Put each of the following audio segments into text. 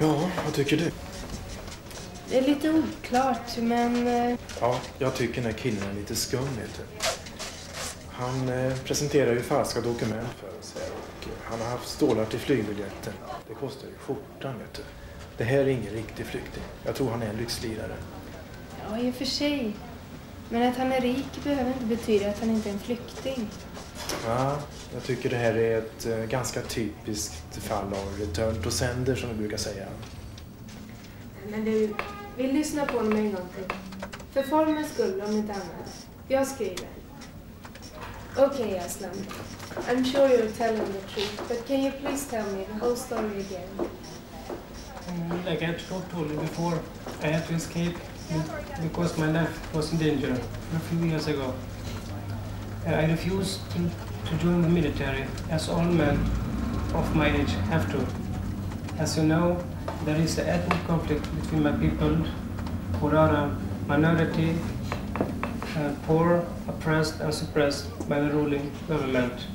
Ja, vad tycker du? Det är lite oklart, men... eh, Ja, jag tycker den här killen är lite skum, vet du. Han eh, presenterar ju falska dokument för oss här och han har haft stålar till flygbiljetten. Det kostar ju skjortan, vet du. Det här är ingen riktig flykting. Jag tror han är en lyxlirare. Ja, i och för sig. Men att han är rik behöver inte betyda att han inte är en flykting. Ja, jag tycker det här är ett eh, ganska typiskt fall av return to sender som vi brukar säga. Men du, vi lyssnar på honom en gång till. För formens skull, om inte annat. Jag skriver. Okay, Aslam. I'm sure you're telling the truth, but can you please tell me the whole story again? Mm, Like I to- told you before, I had to escape be- because my life was in danger a few years ago. Uh, I refused to, to join the military, as all men of my age have to. As you know, there is an ethnic conflict between my people who are a minority, uh, poor, oppressed, and suppressed by the ruling government.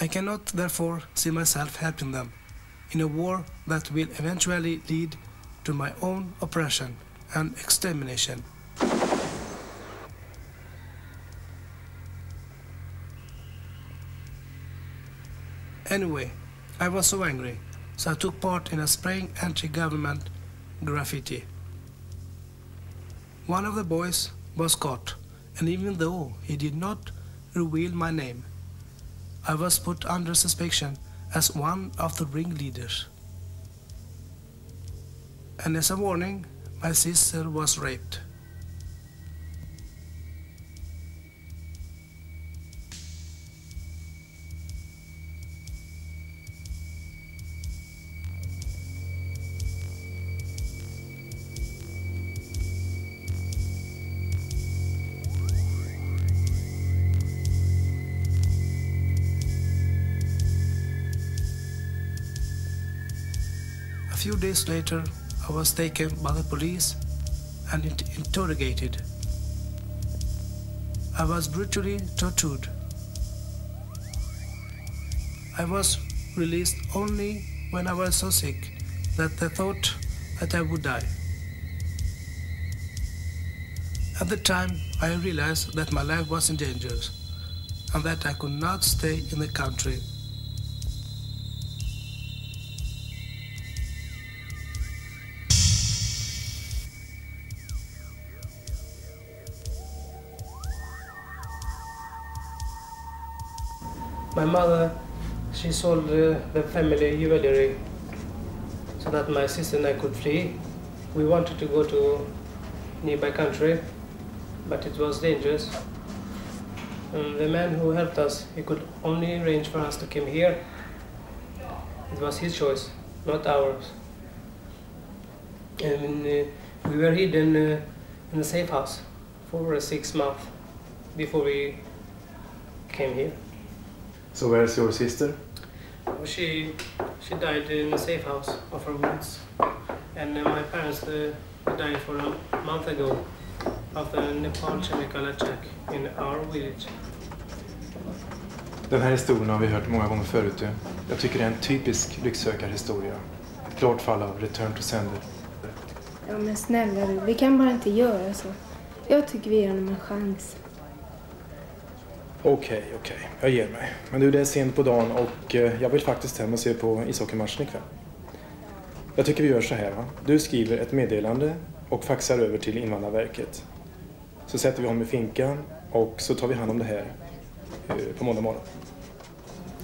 I cannot therefore see myself helping them in a war that will eventually lead to my own oppression and extermination. Anyway, I was so angry, so I took part in a spraying anti-government graffiti. One of the boys was caught, and even though he did not reveal my name, I was put under suspicion as one of the ringleaders. And as a warning, my sister was raped. Few days later, I was taken by the police and interrogated. I was brutally tortured. I was released only when I was so sick that they thought that I would die. At the time, I realized that my life was in danger and that I could not stay in the country My mother, she sold uh, the family jewelry so that my sister and I could flee. We wanted to go to nearby country, but it was dangerous. And the man who helped us, he could only arrange for us to come here. It was his choice, not ours. And uh, we were hidden uh, in a safe house for six months before we came here. So where's your sister? She she died in a safe house of her wounds, and uh, my parents uh, died for a month ago after a Nepal chemical attack in our village. Den här historien har vi hört många gånger förut. Jag tycker det är en typisk lycksökarhistoria. Ett klart fall av return to sender. Ja, men snälla du, vi kan bara inte göra så. Jag tycker vi ger honom en chans. Okej, okej. Jag ger mig. Men du, det är sent på dagen och eh, jag vill faktiskt hem och se på ishockeymatchen ikväll. Jag tycker vi gör så här. Va? Du skriver ett meddelande och faxar över till Invandrarverket. Så sätter vi honom i finkan och så tar vi hand om det här eh, på måndag morgon.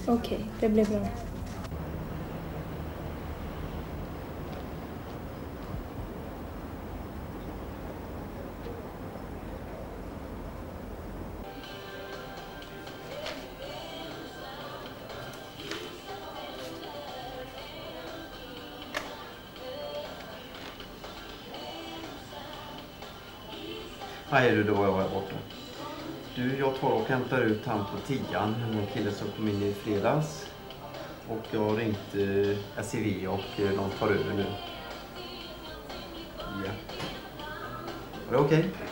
Okej, det blir bra. Här är du då jag var borta. Du, jag tar och hämtar ut han på tian, den här killen som kom in i fredags. Och jag har ringt eh, SCV och eh, de tar över nu. Ja. Är det okej? Okay?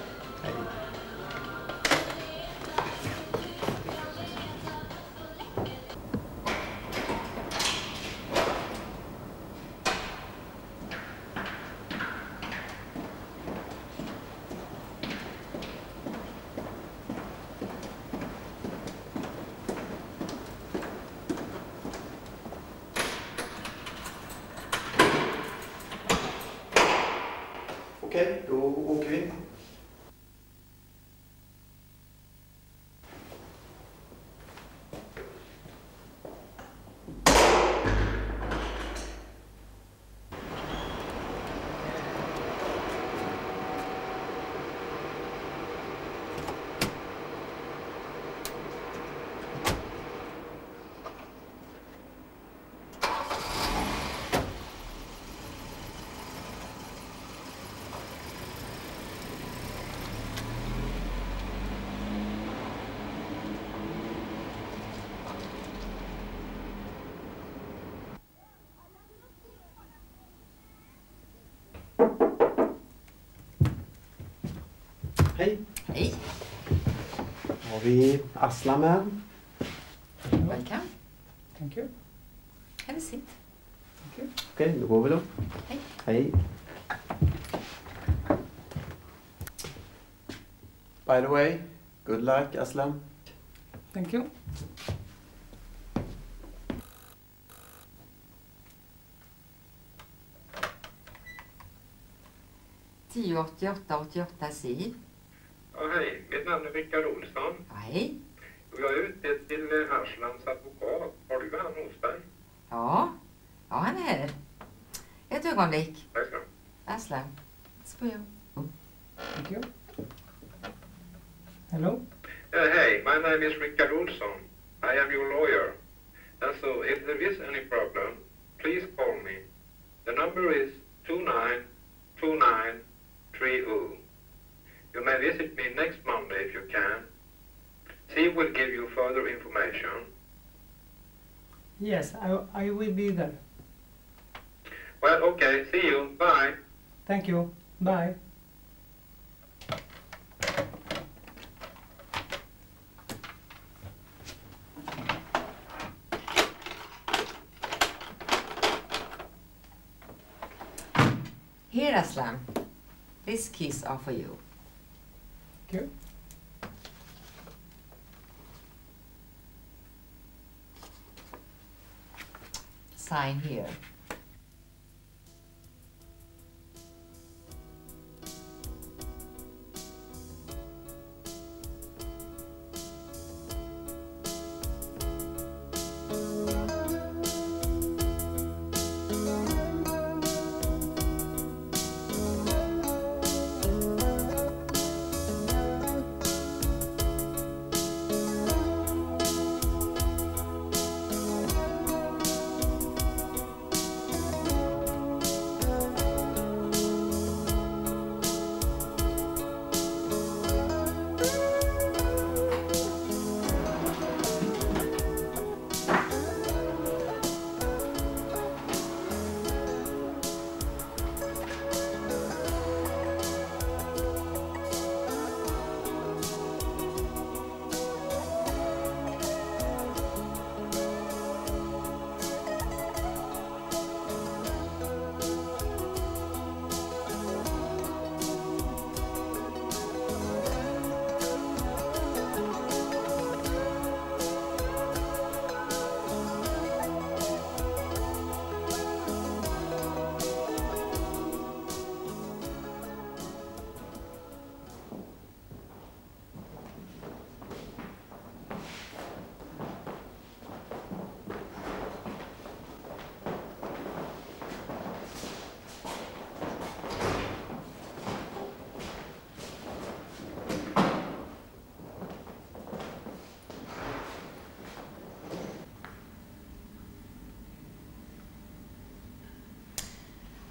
Aslan med? welcome. Thank you. Have a seat. Okej, då går vi då. Hej. Hej. By the way, good luck Aslan. Thank you. Tio 88 88 C. for you. Thank you. Hello? Uh, hey, my name is Rickard Olsson. I am your lawyer. And so if there is any problem, please call me. The number is 292930. You may visit me next Monday if you can. Steve will give you further information. Yes, I, I will be there. Well, okay, see you. Bye. Thank you. Bye. Here, Aslan. These keys are for you. Thank you. Sign here.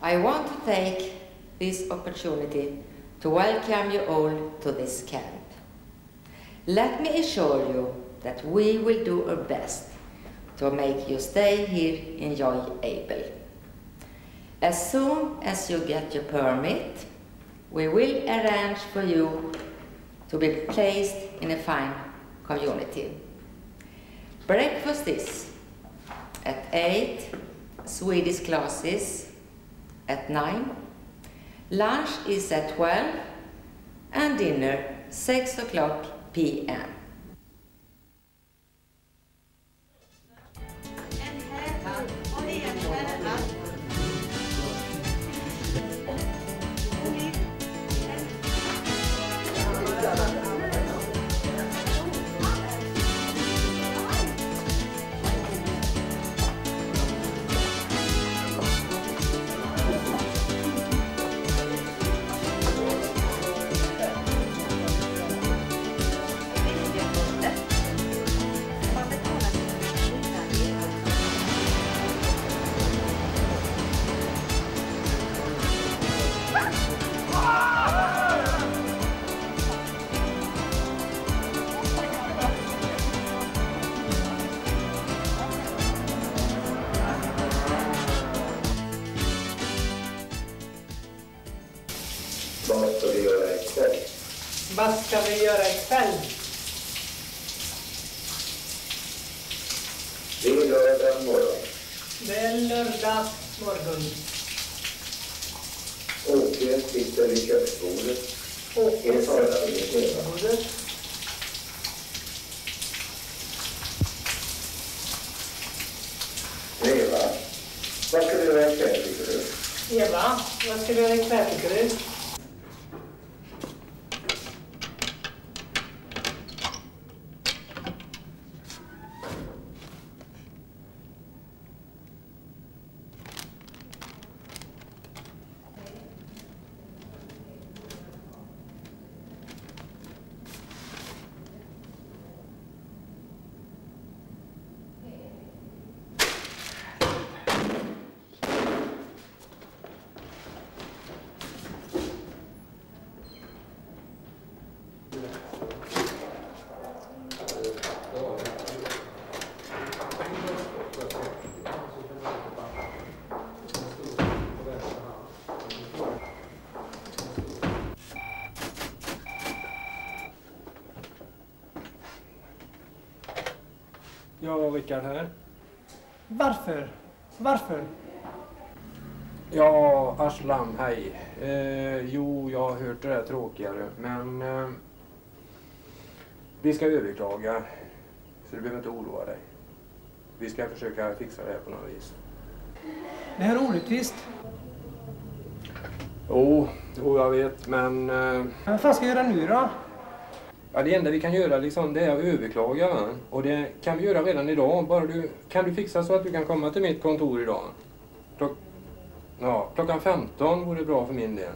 I want to take this opportunity to welcome you all to this camp. Let me assure you that we will do our best to make your stay here enjoyable. As soon as you get your permit, we will arrange for you to be placed in a fine community. Breakfast is at 8, Swedish classes at 9, lunch is at 12, and dinner 6 o'clock p.m. Ja, Rickard här. Varför? Varför? Ja, Arslan, hej. Eh, jo, jag har hört det där tråkigare, men eh, vi ska överklaga. Så du behöver inte oroa dig. Vi ska försöka fixa det här på något vis. Det här är orättvist. Jo, jo jag vet, men... Eh, Vad fan ska jag göra nu då? Ja, det enda vi kan göra liksom, det är att överklaga. Va? Och det kan vi göra redan idag. Bara du, kan du fixa så att du kan komma till mitt kontor idag? Klock, ja, klockan 15 vore bra för min del.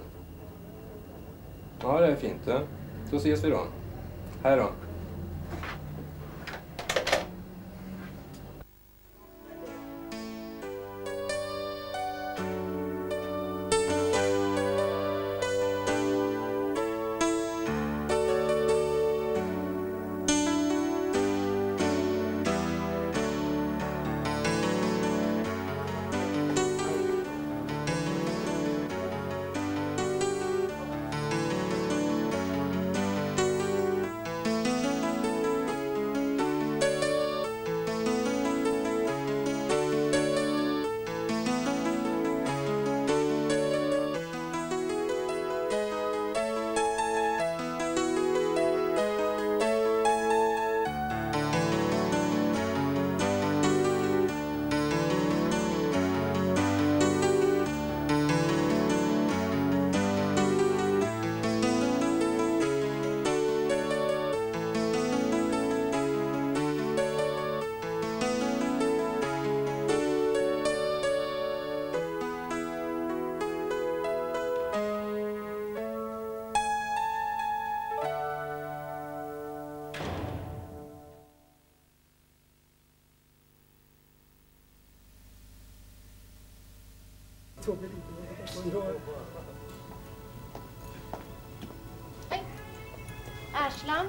Ja, det är fint. Då ses vi då. Hej då. Arslan,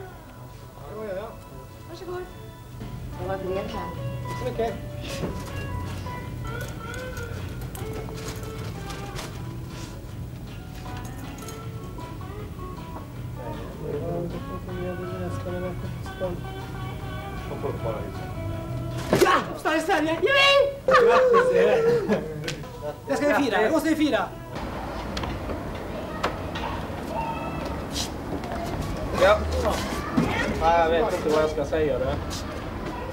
Ja, ja, ja. varsågod. Det var brev här. Tack så mycket. Måste vi fira. Ja. Nej, jag vet inte vad jag ska säga det.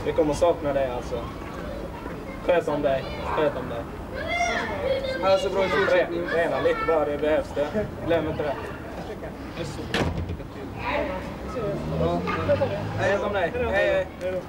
Vi kommer sakna dig alltså. Sköt om dig. Sköt om dig. Alltså bra i fortsättningen. Träna lite bara, det behövs det. Glöm inte det. Sköt om dig. Hej, hej.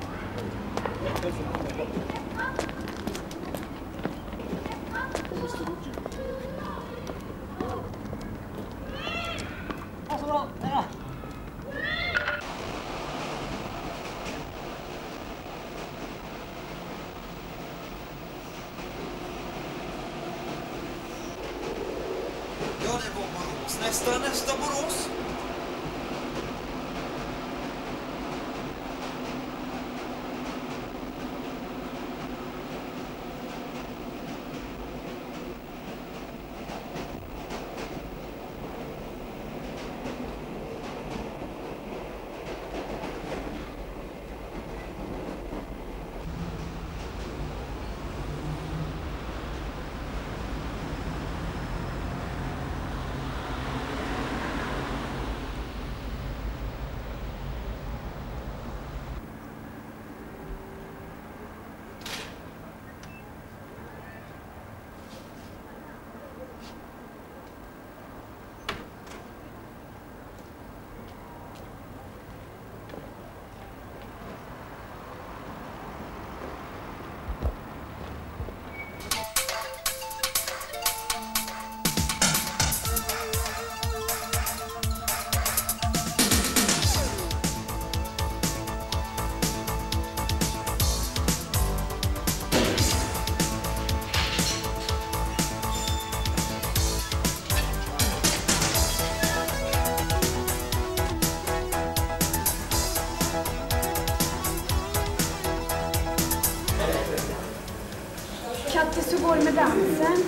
Går det med dansen?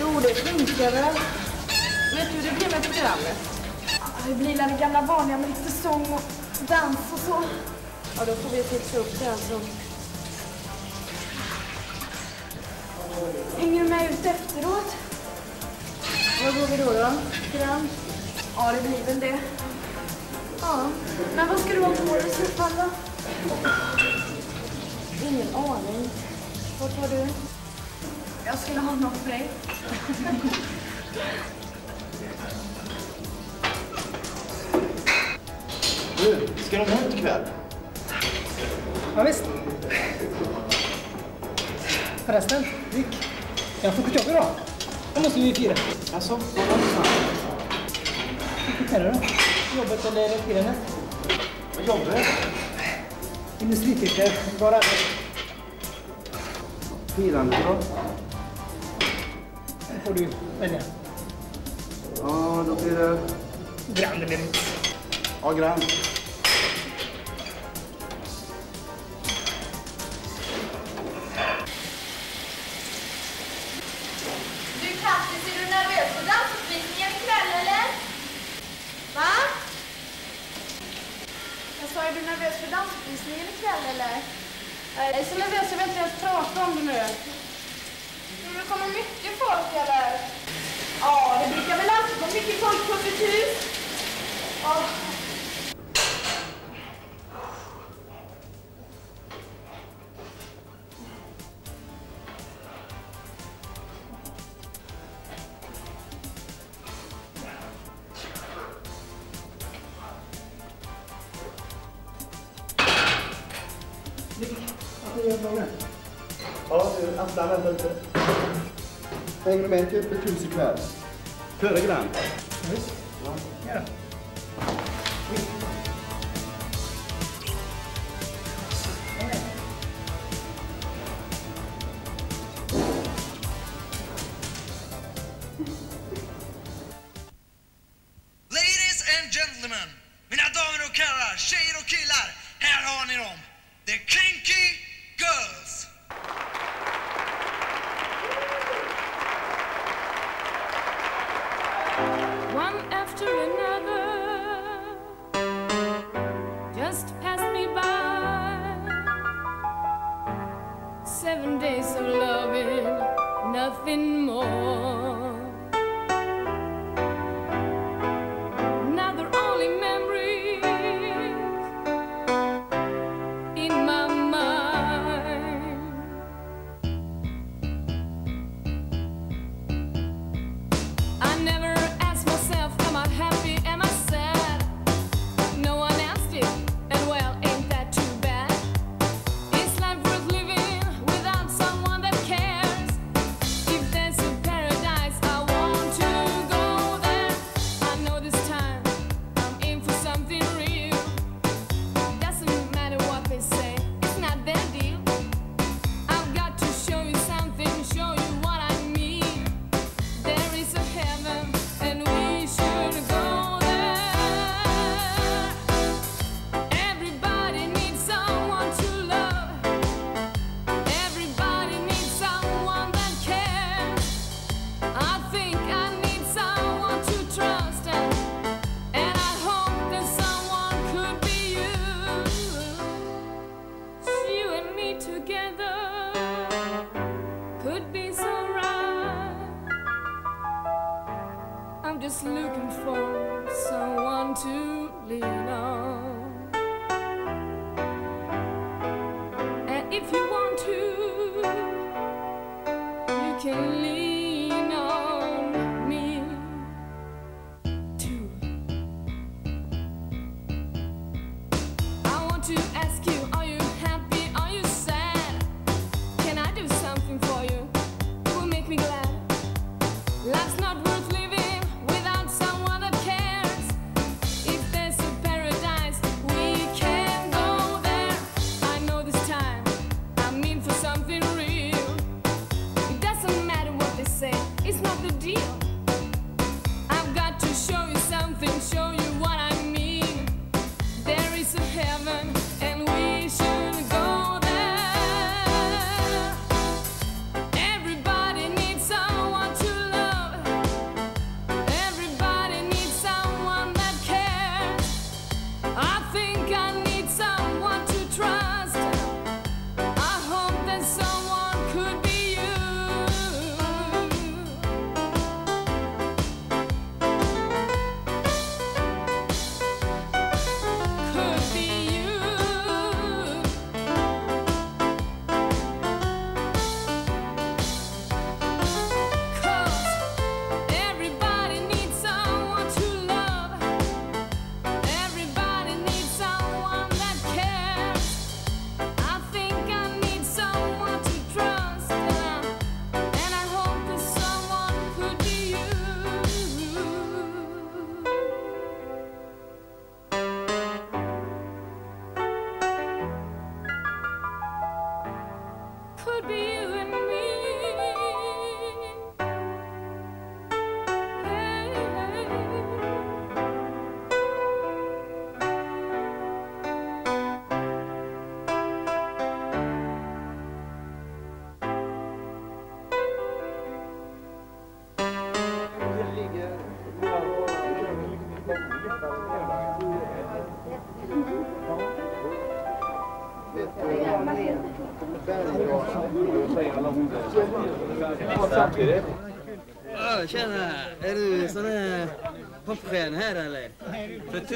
Jo, det funkar väl. Vet du hur det blir med programmet? Det blir väl det gamla vanliga med lite sång och dans och så. Ja, då får vi fixa upp det alltså. Hänger du med ut efteråt? Vad går vi då då? Grann? Ja, det blir väl det. Ja, men vad ska du ha på dig i så fall då? Du, ska de ut ikväll? Ja, visst. Förresten, Rick. Jag får jobb idag. Det måste vi fira. Alltså, vad var det? Vilket är det då? Jobbet eller firandet? Vad jobbar du? Industrititel. Bara det. Firandet då? Får du välja. Ja, då blir det... Grand eller Mix. Ja, Grand. Du Kattis, är du nervös för dansuppvisningen ikväll eller? Va? Jag sa, är du nervös för dansuppvisningen ikväll eller? Jag är så nervös jag vill inte ens prata om det nu. Det kommer mycket folk eller? Ja, det brukar väl alltid vara mycket folk på ett hus. Ja. Hänger du med till öppet hus ikväll? Före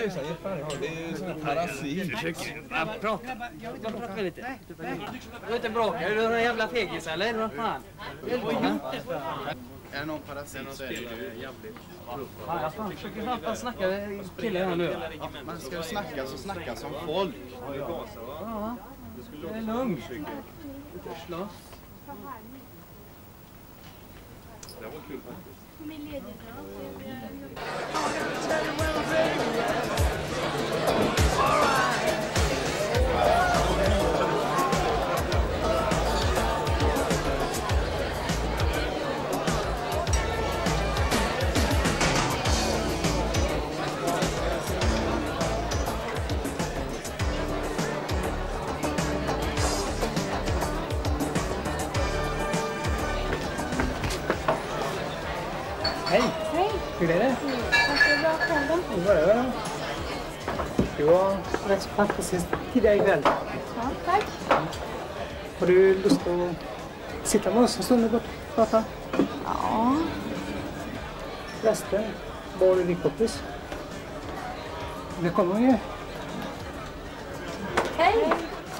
För tusan, ge det är ju sån här parasit. Ja, prata. Jag pratar lite. Du är inte bråka, är du någon jävla fegis eller? Vad fan? Är det någon parasit så är det jävligt Ja, jag försöker fan snacka med killen här nu. Man ska ju snacka så snacka som folk. Ja, det är lugnt. Inte slåss. Det var kul faktiskt. Du var rätt så fantastisk tidigare ikväll. Ja, tack. Har du lust att sitta med oss en stund och prata? Ja. Förresten, var är din kompis? Det kommer hon ju. Hej!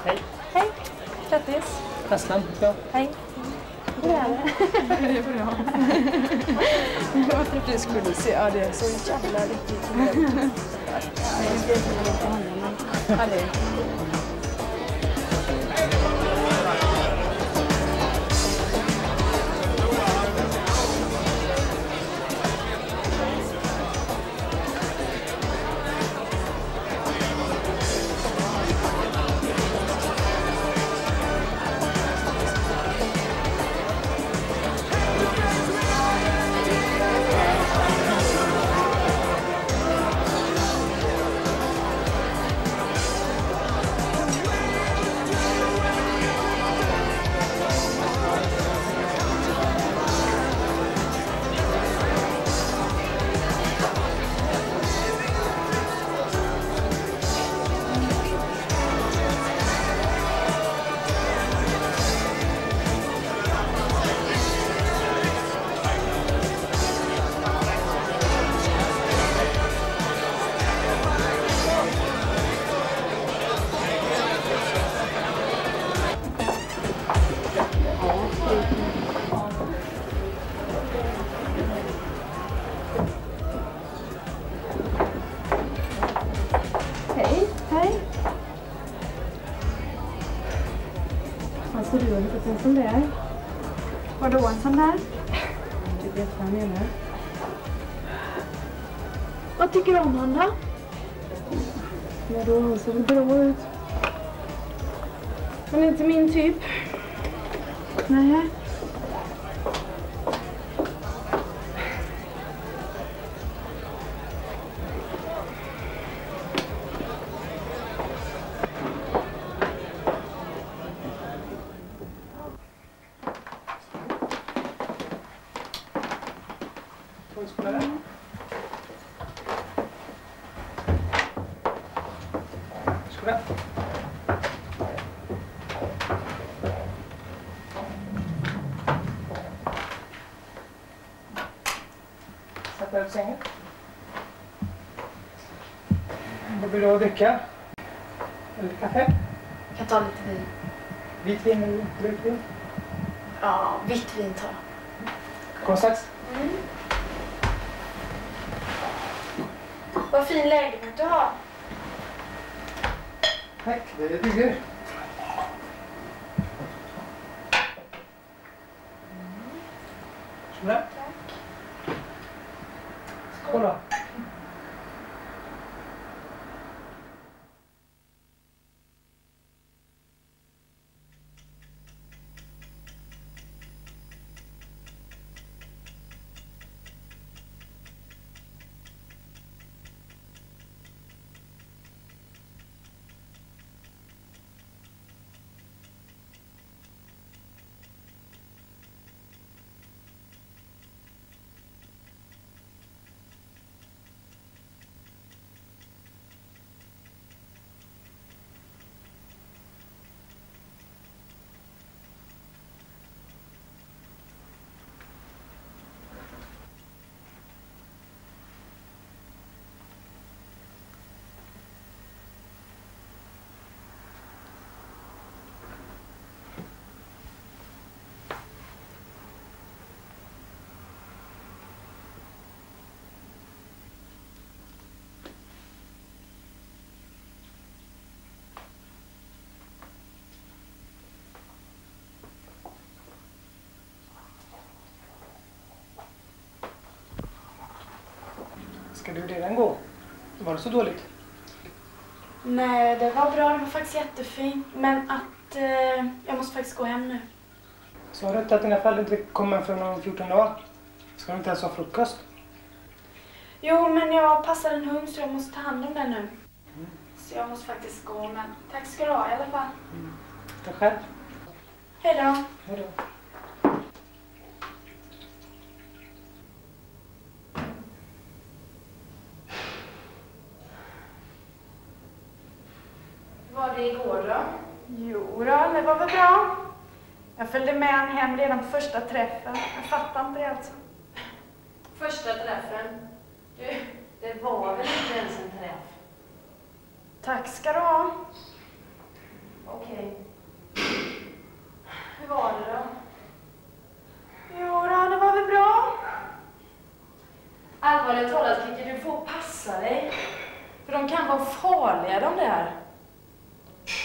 Hej! Hej! Grattis! Nästan, ja. Hej! Det? Är bra. Jag trodde du skulle se. Ja, det är så jävla riktigt trevligt. Jag en sån där? Du vet vad jag menar. Vad tycker du om honom då? Vadå, hon ser Rött vin? Ja, vitt vin tar jag. Konstaks? Mm. Vad fin lägenhet du har. Tack, det duger. Ska du redan gå? Var det så dåligt? Nej, det var bra. Det var faktiskt jättefint. Men att eh, jag måste faktiskt gå hem nu. Sa du inte att dina föräldrar inte kommer förrän om 14 dagar? Ska du inte ens ha frukost? Jo, men jag passar en hund så jag måste ta hand om den nu. Så jag måste faktiskt gå. Men tack ska du ha i alla fall. Tack själv. Hej då. Hej då. Hur var det igår då? Jo då, det var väl bra. Jag följde med han hem redan på första träffen. Jag fattar inte det alltså. Första träffen. Du, det var väl inte ens en träff? Tack ska du ha. Okej. Hur var det då? Jo då, det var väl bra. Allvarligt talat, Kikki, du får passa dig. För de kan vara farliga, de där.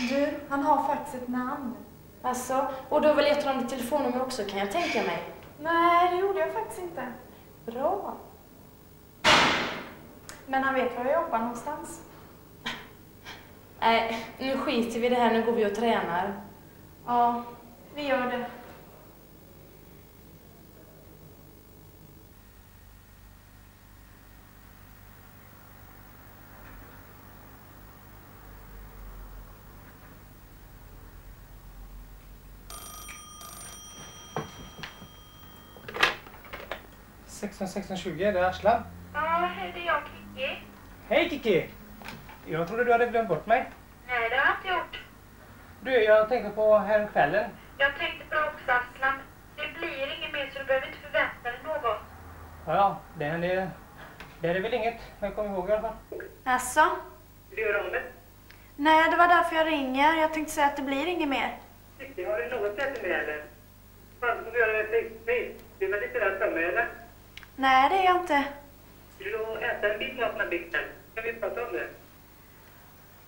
Du, han har faktiskt ett namn. Alltså, och har väl gett honom ditt telefonnummer också, kan jag tänka mig? Nej, det gjorde jag faktiskt inte. Bra. Men han vet var jag jobbar någonstans. Nej, nu skiter vi i det här, nu går vi och tränar. Ja, vi gör det. Mm. 16 16 20, det är Arslan. Ja, hej, det är jag, Kikki. Hej Kiki! Jag trodde du hade glömt bort mig. Nej, det har jag inte gjort. Du, jag tänkte på häromkvällen. Jag tänkte på det också, Aslan. Det blir inget mer, så du behöver inte förvänta dig något. Ja, ja, det, det, det är väl inget, men kom ihåg i alla fall. Alltså? Du göra om det? Nej, det var därför jag ringer. Jag tänkte säga att det blir inget mer. Kikki, har du något sätt med eller? Fan, ska du göra det till mig? Du är väl lite rädd för mig, eller? Nej, det är jag inte. Vill du då äta en bit mat med bikten? Kan vi prata om det?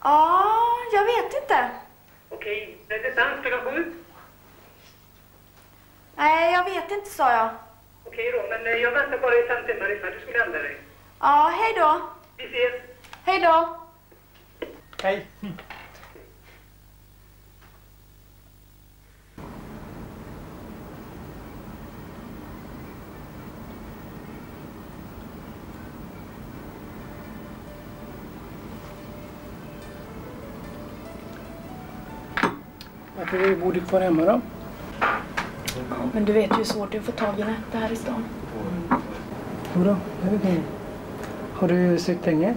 Ja, jag vet inte. Okej, är det sant? Klockan sju? Nej, jag vet inte, sa jag. Okej då, men eh, jag väntar bara i fem timmar ifall du skulle ändra dig. Ja, hej då. Vi ses. Hej då. Hej. Bor du kvar hemma då? Men du vet ju hur svårt det är att få tag i en etta här i stan. Jodå, det vet jag. Har du sökt länge?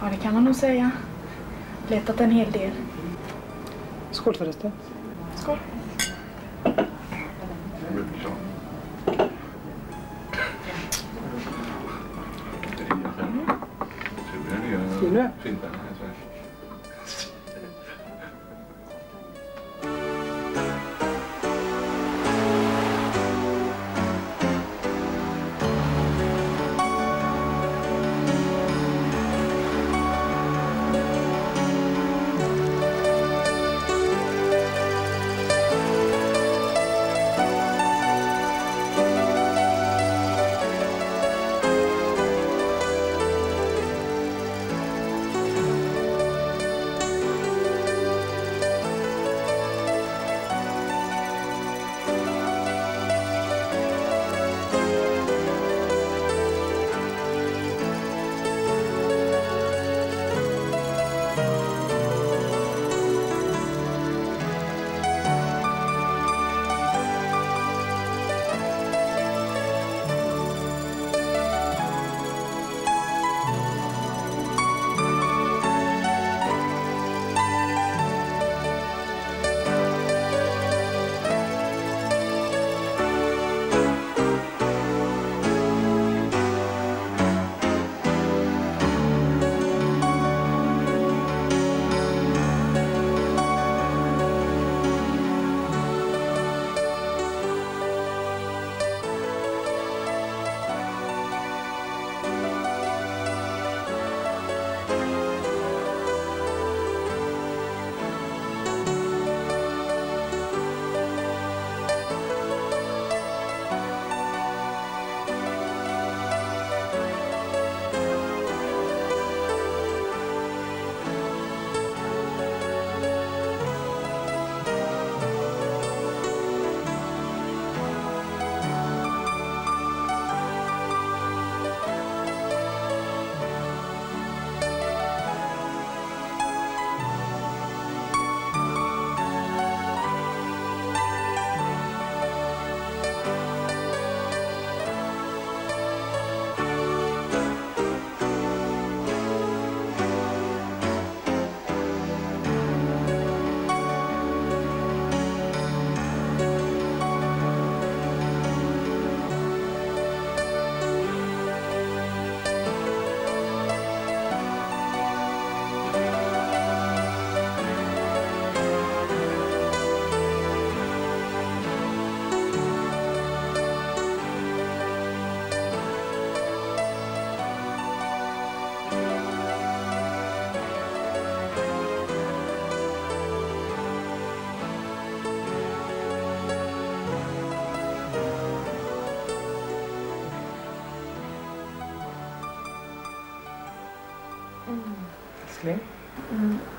Ja, det kan man nog säga. Letat en hel del. Skål förresten. Skål. Vill du? Älskling,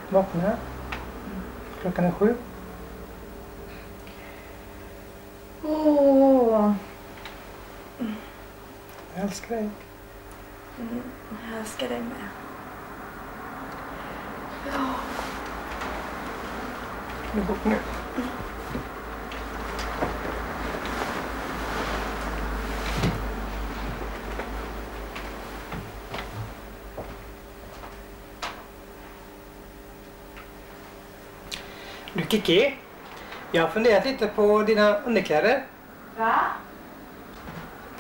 Mm. vakna. Klockan är sju. Åh, Jag älskar dig. mm, jag älskar dig med. Ja. Nu går nu. Kiki, jag har funderat lite på dina underkläder. Va?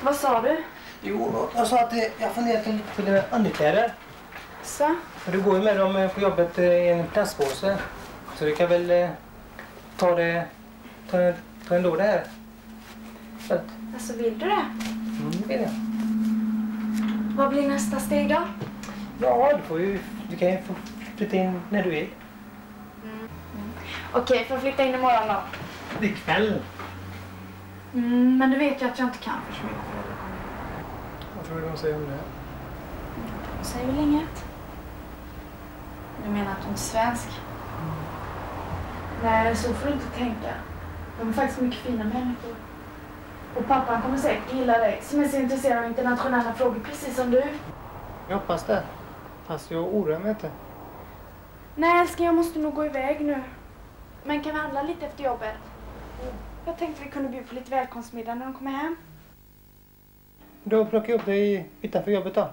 Vad sa du? Jo, jag sa att jag funderat lite på dina underkläder. Så? För du går ju med dem eh, på jobbet eh, i en plastpåse. Så du kan väl eh, ta det, ta, ta ändå det här. Så att, Alltså vill du det? mm, det vill jag. Vad blir nästa steg då? Ja, du får ju, du kan ju få flytta in när du vill. Okej, får jag flytta in imorgon då? Ikväll. Mm, men du vet ju att jag inte kan för så mycket. Vad tror du de säger om det? De säger väl inget? Du menar att hon är svensk? Nej, så får du inte tänka. De är faktiskt mycket fina människor. Och pappan kommer säkert gilla dig som är så intresserad av internationella frågor precis som du. Jag hoppas det. Fast jag oroar mig inte. Nej älskling, jag måste nog gå iväg nu. Men kan vi handla lite efter jobbet? Jag tänkte vi kunde bjuda på lite välkomstmiddag när de kommer hem. Då plockar jag upp dig utanför jobbet då.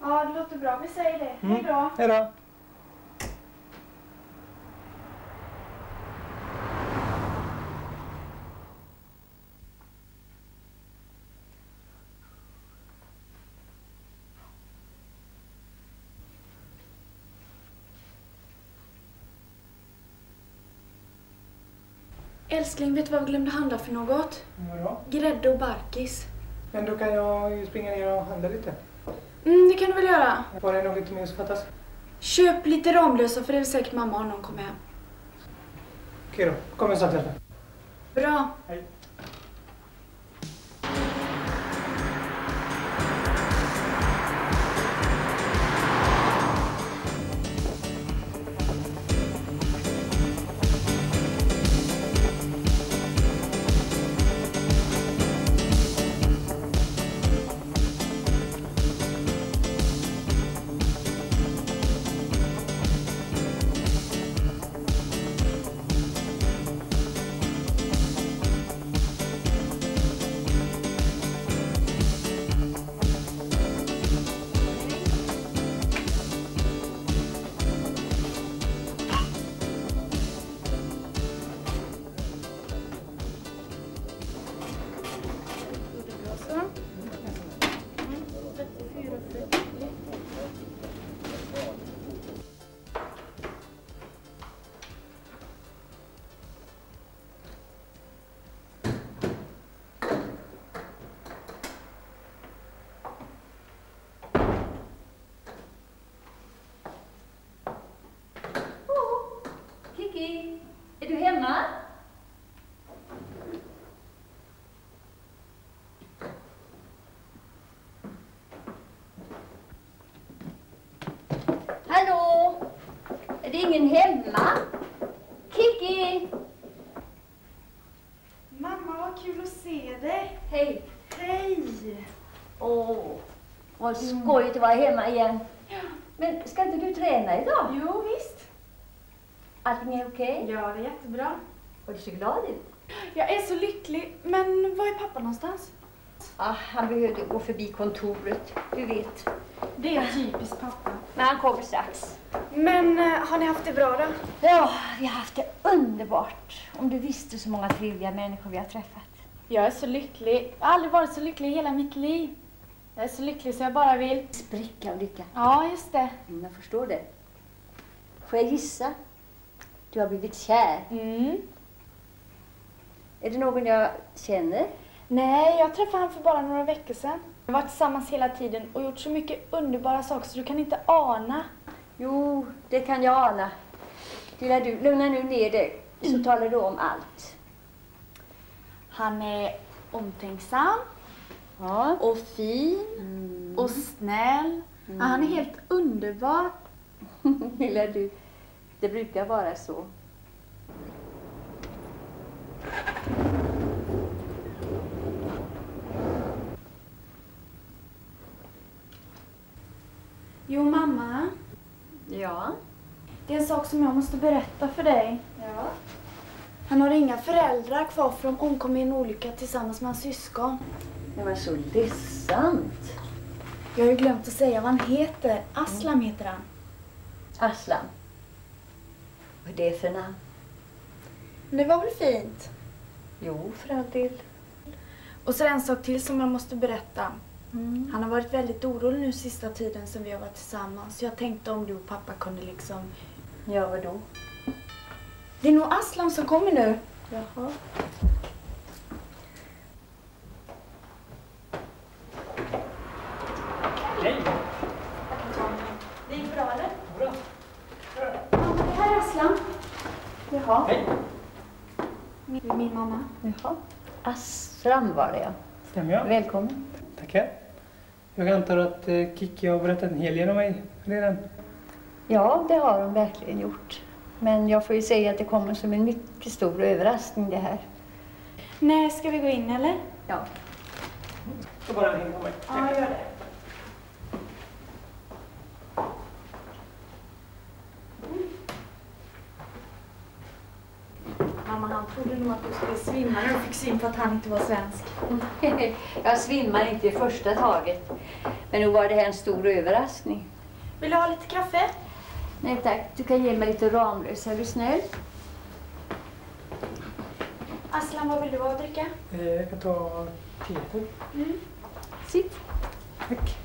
Ja, det låter bra. Vi säger det. Mm. Hej då. Hej då. Älskling, vet du vad vi glömde handla för något? Vadå? Grädde och barkis. Men då kan jag springa ner och handla lite. Mm, det kan du väl göra. Var det något mer som fattas? Köp lite Ramlösa för det är säkert mamma om någon kommer hem. Okej då, kommer jag snart. Bra. Hej. Skojigt att vara hemma igen. Men ska inte du träna idag? Jo, visst. Allting är okej? Ja, det är jättebra. Och du ser glad ut. Jag är så lycklig. Men var är pappa någonstans? Ah, han behövde gå förbi kontoret, du vet. Det är typiskt pappa. Men han kommer strax. Men eh, har ni haft det bra då? Ja, vi har haft det underbart. Om du visste så många trevliga människor vi har träffat. Jag är så lycklig. Jag har aldrig varit så lycklig i hela mitt liv. Jag är så lycklig så jag bara vill... Spricka av lycka. Ja, just det. Mm, jag förstår det. Får jag gissa? Du har blivit kär. Mm. Är det någon jag känner? Nej, jag träffade han för bara några veckor sedan. Vi har varit tillsammans hela tiden och gjort så mycket underbara saker så du kan inte ana. Jo, det kan jag ana. Lilla du, lugna nu ner dig så talar du om allt. Han är omtänksam Ja. och fin och snäll. Ja, han är helt underbar. Lilla du, det brukar vara så. Jo, mamma. Ja? Det är en sak som jag måste berätta för dig. Ja? Han har inga föräldrar kvar för de omkom i en olycka tillsammans med hans syskon. Det var så ledsamt. Jag har ju glömt att säga vad han heter. Aslam heter han. Aslam. Vad är det för namn? Men det var väl fint? Jo, för all del. Och så en sak till som jag måste berätta. Han har varit väldigt orolig nu sista tiden som vi har varit tillsammans. Så jag tänkte om du och pappa kunde liksom... Ja, vadå? Det är nog Aslam som kommer nu. Jaha. Hej! Det gick bra eller? Bra. Det här är Aslam. Jaha. Hej! Min, min mamma. Jaha. Aslam var det ja. Stämmer jag? Välkommen. Tackar. Jag antar att eh, Kikki har berättat en hel del om mig redan. Ja, det har de verkligen gjort. Men jag får ju säga att det kommer som en mycket stor överraskning det här. Nej, ska vi gå in eller? Ja. Så bara häng på mig. Ja, gör det. Mamma, han trodde nog att du skulle svimma när du fick syn på att han inte var svensk. jag svimmar inte i första taget. Men nog var det här en stor överraskning. Vill du ha lite kaffe? Nej tack, du kan ge mig lite Ramlös, är du snäll? Aslan, vad vill du ha att dricka? Eh, jag kan ta Peter. Mm. Sitt. Tack.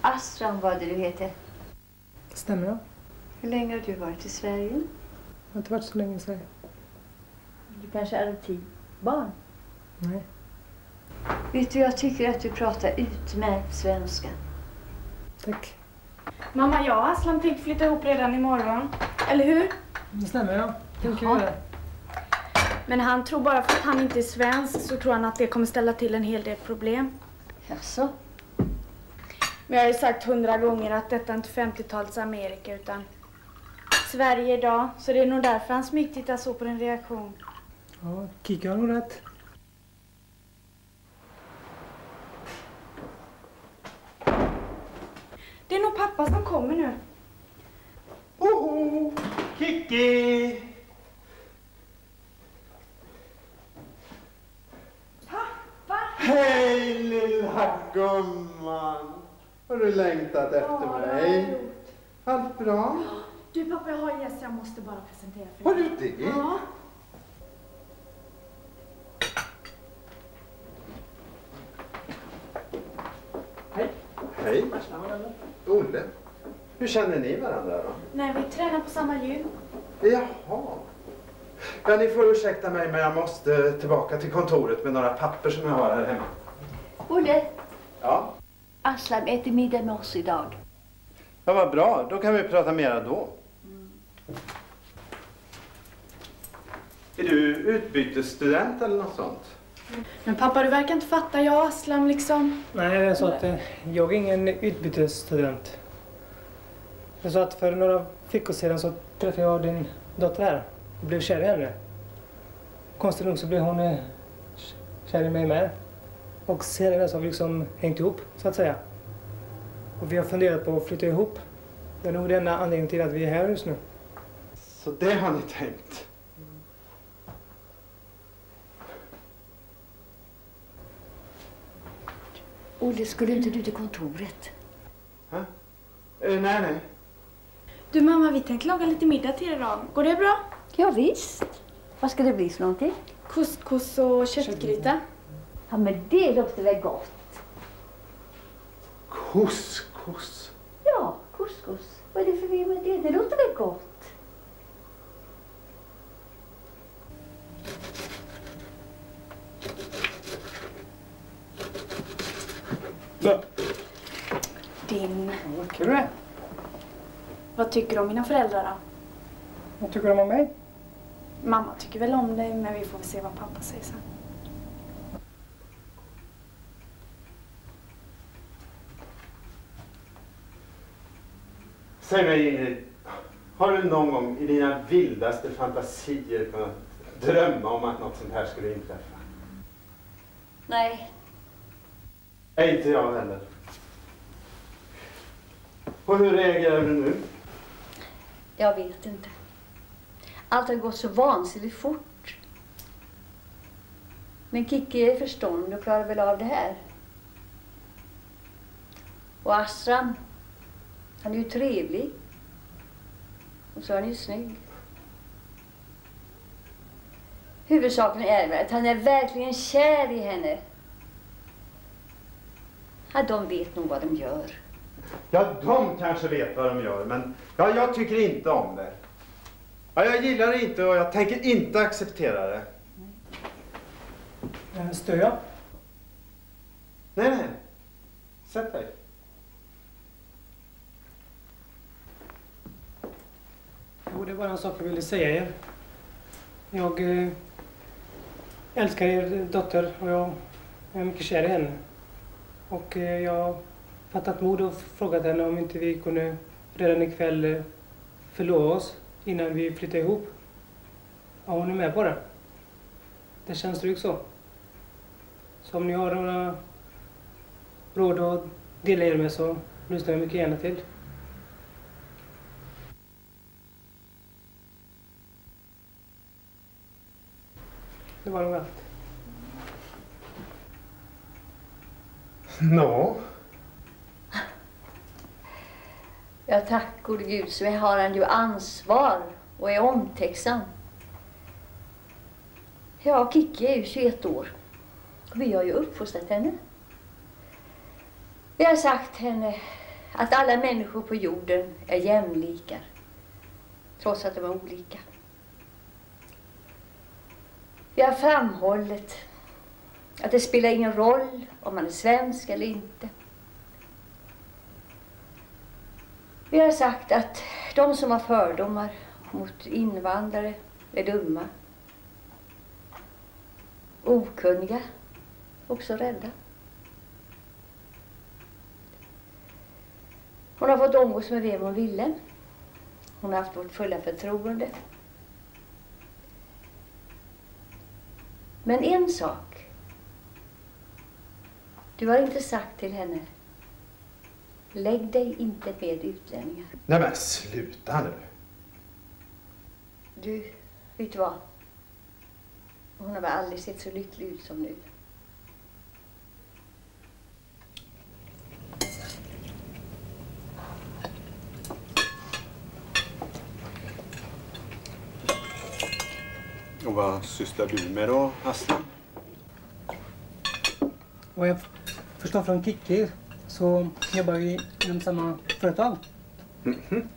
Astram var det du heter. Stämmer jag? Hur länge har du varit i Sverige? Har inte varit så länge i Sverige. Du kanske är adoptivbarn? Nej. Vet du, jag tycker att du pratar utmärkt svenska. Tack. Mamma, jag och Aslan tänkte flytta ihop redan imorgon. Eller hur? Det stämmer göra. Men han tror bara för att han inte är svensk så tror han att det kommer ställa till en hel del problem. Jaså? Men jag har ju sagt hundra gånger att detta inte är 50-talets Amerika utan Sverige idag. Så det är nog därför han smygtittar så på din reaktion. Ja, Kikki har nog rätt. Det är nog pappa som kommer nu. Hoho! Kikki! Pappa! Hej lilla gumman! Har du längtat efter Ja, mig? Allt bra? Du pappa, jag har en gäst jag måste bara presentera för Har dig. du det? Ja. Hej. Olle. Hur känner ni varandra då? Nej, vi tränar på samma gym. Jaha. Ja, ni får ursäkta mig men jag måste tillbaka till kontoret med några papper som jag har här hemma. Olle, Ja. Aslam äter middag med oss idag. Ja, vad bra. Då kan vi prata mera då. Är du utbytesstudent eller något sånt? Men pappa, du verkar inte fatta. Jag Aslam liksom. Nej, jag sa att eh, jag är ingen utbytesstudent. Jag sa att för några veckor sedan så träffade jag din dotter här och blev kär i henne. Konstigt nog så blev hon eh, kär i mig med. Och sedan dess har vi liksom hängt ihop, så att säga. Och vi har funderat på att flytta ihop. Det är nog den enda anledningen till att vi är här just nu. Så det har ni tänkt? Olle, skulle inte du till kontoret? Eh, nej, nej. Du mamma, vi tänkte laga lite middag till idag. Går det bra? Ja, visst. Vad ska det bli för någonting? Couscous och köttgryta. Ja, men det låter väl gott? Couscous. Ja, couscous. Vad är det för fel med det? Det låter väl gott? Din. Vad kul det. Vad tycker du om mina föräldrar då? Vad tycker du om mig? Mamma tycker väl om dig, men vi får väl se vad pappa säger sen. Säg mig Ingrid, har du någon gång i dina vildaste fantasier kunnat drömma om att något sånt här skulle inträffa? Nej, Nej, inte jag heller. Och hur reagerar du nu? jag vet inte. Allt har gått så vansinnigt fort. Men Kikki är förstånd och klarar väl av det här. Och Asram, han är ju trevlig. Och så är han ju snygg. Huvudsaken är väl att han är verkligen kär i henne. Ja, de vet nog vad de gör. Ja, de kanske vet vad de gör, men ja, jag tycker inte om det. Ja, jag gillar det inte och jag tänker inte acceptera det. Eh, Stör jag? Nej, nej. Sätt dig. Jo, det var en sak jag ville säga er. Jag eh, älskar er dotter och jag är mycket kär i henne. Och eh, jag har fattat mod och frågat henne om inte vi kunde redan ikväll eh, förlova oss innan vi flyttar ihop. Ja, hon är med på det. Det känns tryggt så. Så om ni har några råd att dela er med så lyssnar jag mycket gärna till. Det var nog allt. Nå? Ja, tack gode Gud så har han ju ansvar och är omtänksam. Ja, Kikki är ju 21 år. Och vi har ju uppfostrat henne. Vi har sagt henne att alla människor på jorden är jämlikar. Trots att de är olika. Vi har framhållit att det spelar ingen roll om man är svensk eller inte. Vi har sagt att de som har fördomar mot invandrare är dumma, okunniga, också rädda. Hon har fått umgås med vem hon ville. Hon har haft vårt fulla förtroende. Men en sak. Du har inte sagt till henne. Lägg dig inte med utlänningar. Nej men sluta nu. Du, vet du vad? Hon har väl aldrig sett så lycklig ut som nu. Och vad sysslar du med då, Aslan? Vad jag förstår från Kikki så jobbar vi inom samma företag. Mhm.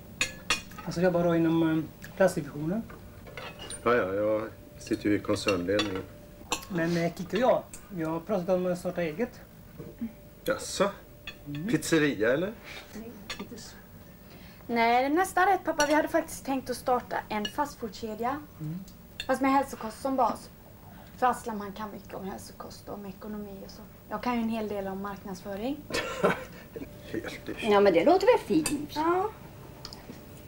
Alltså jobbar då inom eh, plastdivisionen. Ja, ja, jag sitter ju i koncernledningen. Men eh, Kikki och jag, vi har pratat om att starta eget. Jaså? Pizzeria eller? Nej, det är nästan rätt pappa. Vi hade faktiskt tänkt att starta en fastfoodkedja. Fast med hälsokost som bas. För Aslam han kan mycket om hälsokost och om ekonomi och så. Jag kan ju en hel del om marknadsföring. Helt Ja, men det låter väl fint? Ja.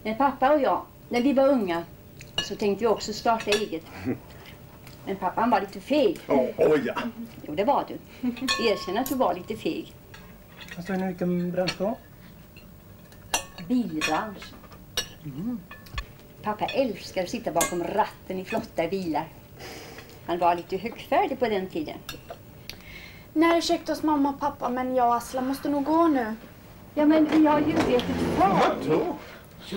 När pappa och jag, när vi var unga, så tänkte vi också starta eget. Men pappan var lite feg. Oj, ja. Jo, det var du. Erkänn att du var lite feg. Alltså i vilken bransch då? Bilbransch. Pappa älskar att sitta bakom ratten i flotta bilar. Han var lite högfärdig på den tiden. Nej, ursäkta oss mamma och pappa, men jag och Aslam måste nog gå nu. Ja, men vi har ju ätit färdigt.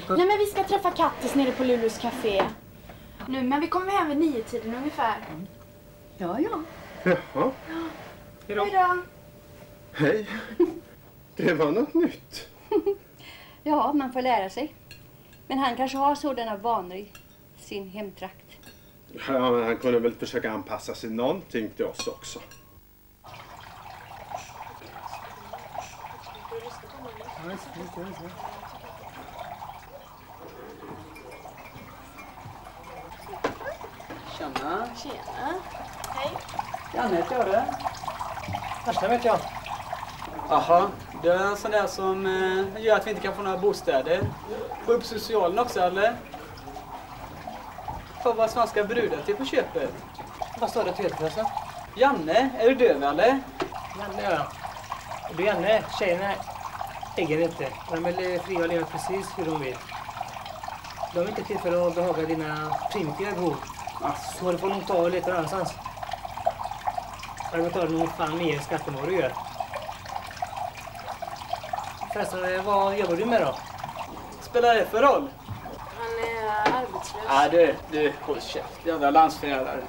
Nej, men vi ska träffa Kattis nere på Lulus café. Nu, men vi kommer hem vid nio tiden ungefär. Ja, ja. Jaha. Hej då. Hej. Det var något nytt. Ja, man får lära sig. Men han kanske har sådana vanor i sin hemtrakt. Ja, men han kunde väl försöka anpassa sig någonting till oss också. Tjena. Tjena. Hej. Janne heter jag det. Värsta vet jag. Jaha. Det är en sån där som eh, gör att vi inte kan få några bostäder. Få upp socialen också eller? Får våra svenska brudar till på köpet. Vad står det till förresten? Janne, är du döv eller? Janne ja. Och du Janne, tjejerna äger inte. De är fria att leva precis hur de vill. De är inte till för att behaga dina primitiva behov. Så det får de ta och leta någon annanstans. Och det betalar nog fan mer skatt än vad du gör. Förresten, vad jobbar du med då? Spelar det för roll? Han är arbetslös. Ja du, du håll käft. Jävla landsförrädare.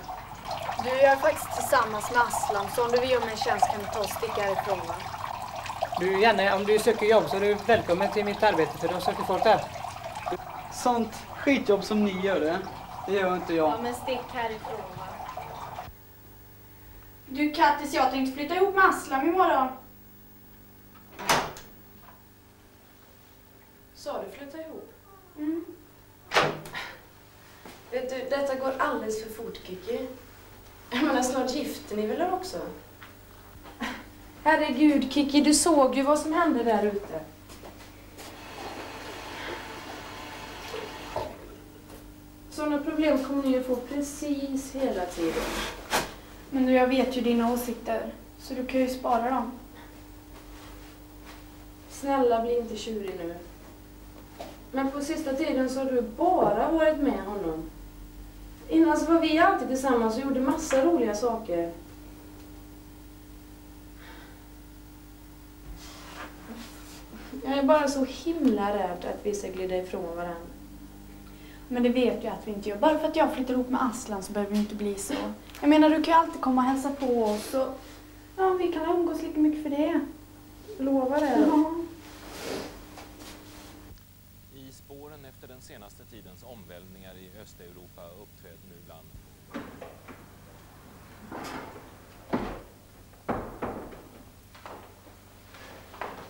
Du, jag är faktiskt tillsammans med Aslam, så om du vill göra mig en tjänst kan du ta och sticka härifrån va? Du Janne, om du söker jobb så är du välkommen till mitt arbete för de söker folk där. Sånt skitjobb som ni gör det, det gör inte jag. Ja, men stick härifrån va. Du Kattis, jag tänkte flytta ihop med Aslam imorgon. Sa du flytta ihop? Mm. Vet du, detta går alldeles för fort Kiki. Jag menar, snart gifter ni väl också? Herregud Kiki, du såg ju vad som hände där ute. Sådana problem kommer ni ju få precis hela tiden. Men du, jag vet ju dina åsikter, så du kan ju spara dem. Snälla, bli inte tjurig nu. Men på sista tiden så har du bara varit med honom. Innan så var vi alltid tillsammans och gjorde massa roliga saker. Jag är bara så himla rädd att vi ska glida ifrån varandra. Men det vet du att vi inte gör. Bara för att jag flyttar ihop med Aslan så behöver det inte bli så. Jag menar, du kan ju alltid komma och hälsa på oss och ja, vi kan umgås lika mycket för det. Lovar det? Ja. I spåren efter den senaste tidens omvälvningar i Östeuropa uppträder nu bland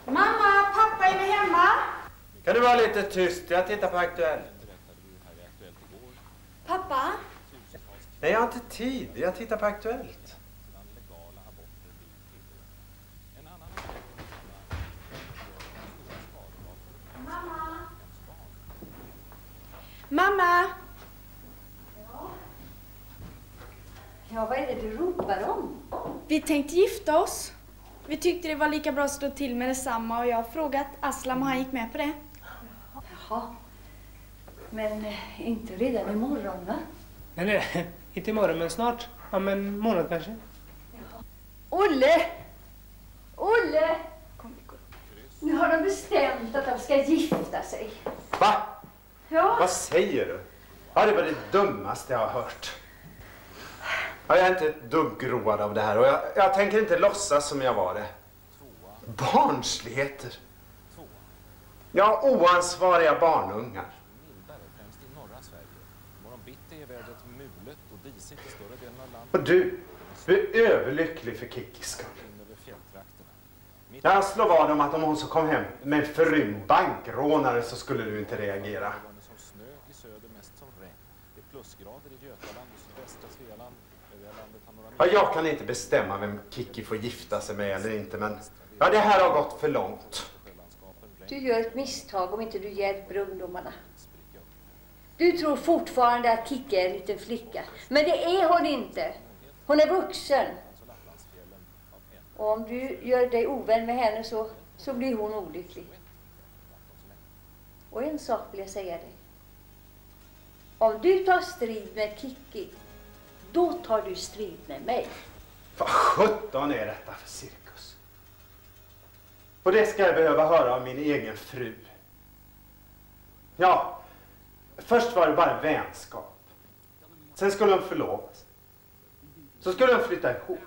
Mamma, pappa, är ni hemma? Kan du vara lite tyst? Jag tittar på Aktuellt. Pappa? Nej, jag har inte tid. Jag tittar på Aktuellt. Mamma! Ja, vad är det du ropar om? Vi tänkte gifta oss. Vi tyckte det var lika bra att slå till med detsamma och jag har frågat Aslam och han gick med på det. Jaha. Men eh, inte redan imorgon, va? Nej, nej, inte imorgon men snart. Om en månad kanske. Olle! Olle! Nu har de bestämt att de ska gifta sig. Va? Ja. Vad säger du? Ja, det var det dummaste jag har hört. Ja, jag är inte ett dugg road av det här och jag, jag tänker inte låtsas som jag var det. Barnsligheter. Ja, oansvariga barnungar. och du, du är överlycklig för Kikkis skull. Jag slår vad om att om hon så kom hem med en förrymd bankrånare så skulle du inte reagera. Ja, jag kan inte bestämma vem Kiki får gifta sig med eller inte, men ja, det här har gått för långt. Du gör ett misstag om inte du hjälper ungdomarna. Du tror fortfarande att Kiki är en liten flicka. Men det är hon inte. Hon är vuxen. Och om du gör dig ovän med henne så, så blir hon olycklig. Och en sak vill jag säga dig. Om du tar strid med Kiki då tar du strid med mig. Vad sjutton är detta för cirkus? Och det ska jag behöva höra av min egen fru. Ja, först var det bara vänskap. Sen skulle de förlovas. Så skulle de flytta ihop.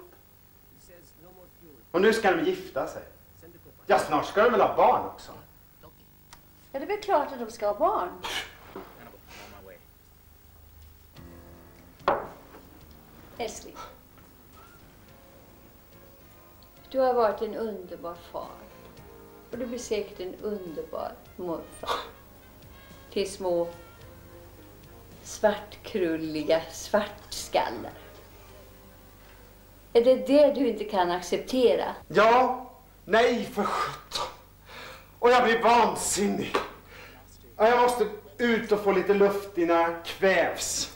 Och nu ska de gifta sig. Ja, snart ska de väl ha barn också. Ja, det är väl klart att de ska ha barn. Älskling. Du har varit en underbar far. Och du blir säkert en underbar morfar. Till små svartkrulliga svartskallar. Är det det du inte kan acceptera? Ja, nej för sjutton. Och jag blir vansinnig. Jag måste ut och få lite luft innan jag kvävs.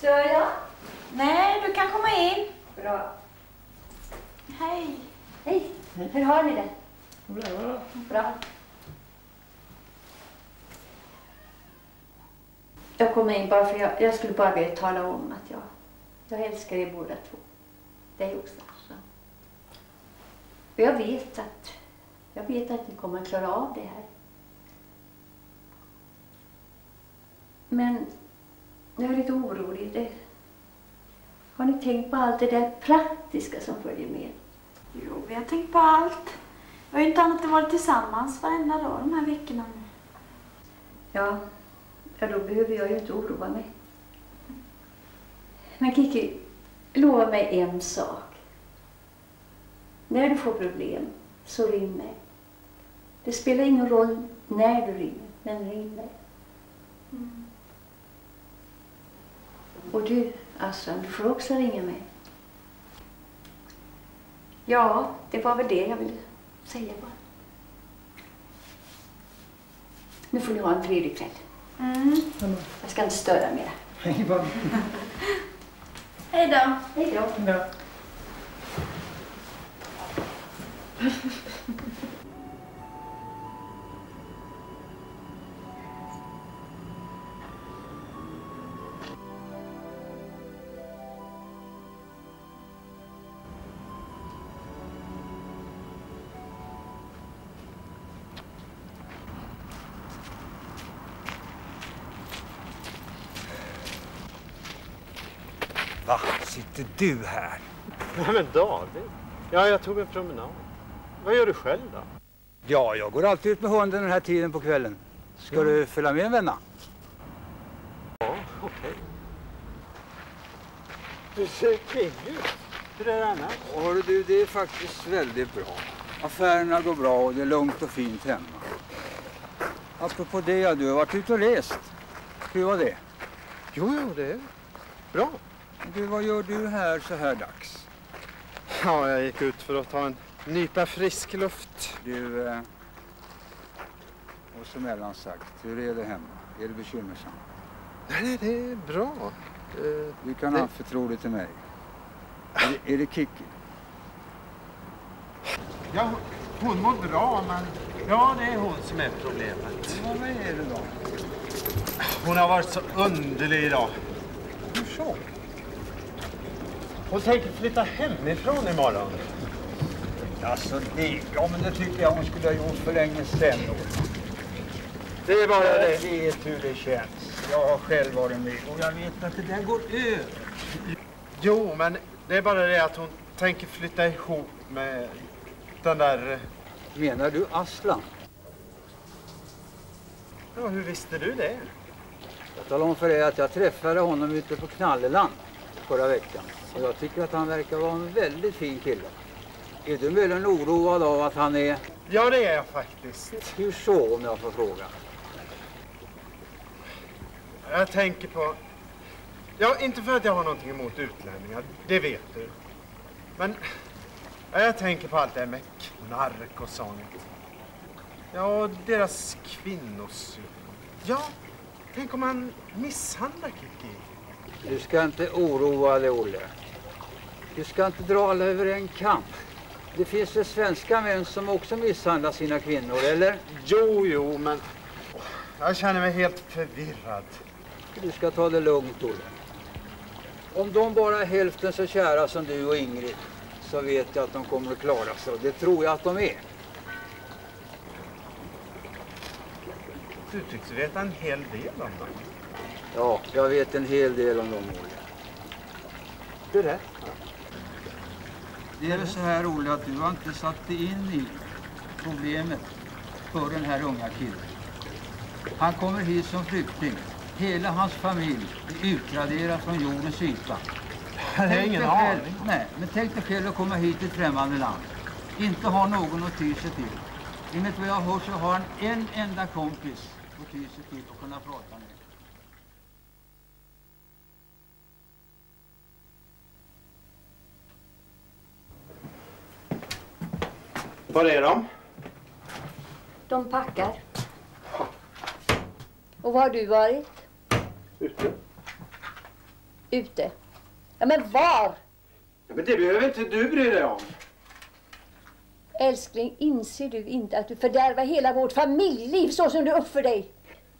Stör jag? Nej, du kan komma in. Bra. Hej. Hej. Hur har ni det? Bra. Jag kom in bara för jag, jag skulle bara vilja tala om att jag, jag älskar er båda två. Dig Sasha. Och jag vet att, jag vet att ni kommer att klara av det här. Men jag är lite orolig. Det, har ni tänkt på allt det där praktiska som följer med? Jo, vi har tänkt på allt. Vi har ju inte annat än varit tillsammans varenda dag de här veckorna nu. Ja, ja då behöver jag ju inte oroa mig. Men Kiki, lova mig en sak. När du får problem, så ring mig. Det spelar ingen roll när du ringer, men ring mig. Och du, Assan, du får också ringa mig. Ja, det var väl det jag ville säga bara. Nu får ni ha en trevlig kväll. Mm. Jag ska inte störa mer. Hej då. Hej då. Va, du här? Nej men David. Ja, jag tog en promenad. Vad gör du själv då? Ja, jag går alltid ut med hunden den här tiden på kvällen. Ska du följa med en vända? Ja, okej. Du ser pigg ut. Hur är det annars? Hörru du, det är faktiskt väldigt bra. Affärerna går bra och det är lugnt och fint hemma. Apropå det, du har varit ute och rest. Hur var det? Jo, jo, det är bra. Du, vad gör du här så här dags? Ja, jag gick ut för att ta en nypa frisk luft. Du, eh, och som Ellen sagt, hur är det hemma? Är det bekymmersamt? Nej, det är bra. Eh, Du kan det- anförtro det till mig. Är det, är det Kikki? Ja, hon mår bra, men... Ja, det är hon som är problemet. Ja, vad är det då? Hon har varit så underlig idag. Hur så? Hon tänker flytta hemifrån imorgon. Alltså det, ja men det tycker jag hon skulle ha gjort för länge sedan. Det är bara Jag det. vet hur det känns. Jag har själv varit med och jag vet att det där går över. Jo, men det är bara det att hon tänker flytta ihop med den där... Menar du Aslan? Ja, hur visste du det? Jag talar om för dig att jag träffade honom ute på Knalleland förra veckan. Och jag tycker att han verkar vara en väldigt fin kille. Är du möjligen oroad av att han är... Ja, det är jag faktiskt. Hur så om jag får fråga? Jag tänker på... Ja, inte för att jag har någonting emot utlänningar, det vet du. Men ja, jag tänker på allt det här med knark och sånt. Ja, deras kvinnosyn. Ja, tänk om man misshandlar Kiki. Du ska inte oroa dig, Olle. Du ska inte dra alla över en kam. Det finns väl svenska män som också misshandlar sina kvinnor, eller? Jo, jo, men jag känner mig helt förvirrad. Du ska ta det lugnt, Olle. Om de bara är hälften så kära som du och Ingrid så vet jag att de kommer att klara sig. Det tror jag att de är. Du tycks veta en hel del om dem. Ja, jag vet en hel del om dem, Olle. Berätta. Det är väl så här, Olle, att du har inte satt dig in i problemet för den här unga killen. Han kommer hit som flykting. Hela hans familj är utraderad från jordens yta. Jag har ingen aning. Nej, men tänk dig själv att komma hit till ett främmande land. Inte ha någon att ty sig till. Enligt vad jag har hört så har han en enda kompis att ty sig till och kunna prata med. Var är de? De packar. Och var har du varit? Ute. Ute. Ja, men var? Ja, men det behöver inte du bry dig om. Älskling, inser du inte att du fördärvar hela vårt familjeliv så som du uppför dig?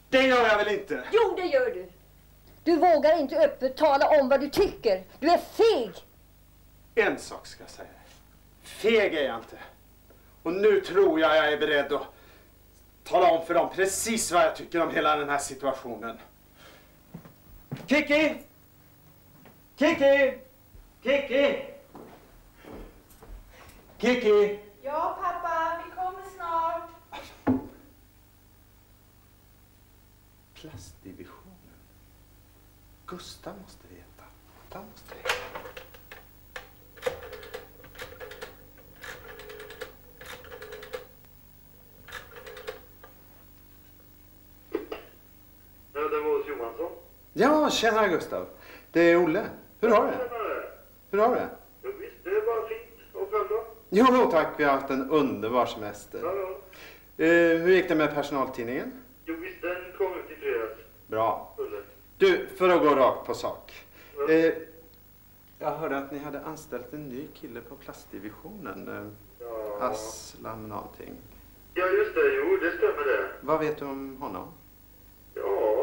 Det gör jag väl inte? Jo, det gör du. Du vågar inte öppet tala om vad du tycker. Du är feg. En sak ska jag säga. Feg är jag inte. Och nu tror jag jag är beredd att tala om för dem precis vad jag tycker om hela den här situationen. Kiki! Kiki! Kiki! Kiki! Ja, pappa, vi kommer snart. Plastdivisionen. Gustav måste veta. Han måste veta. Ja, det var hos Johansson. Ja, tjena Gustav. Det är Olle. Hur har du det? Hur har du det? Jo, visst, det är bara fint. Och själv då? Jo tack, vi har haft en underbar semester. Ja, ja. Eh, hur gick det med personaltidningen? Jo, visst, den kom ut i fredags. Bra. Du, för att gå rakt på sak. Eh, jag hörde att ni hade anställt en ny kille på plastdivisionen. Eh, Ja. Aslam någonting. Ja, just det. Jo, det stämmer det. Vad vet du om honom? Ja, ja.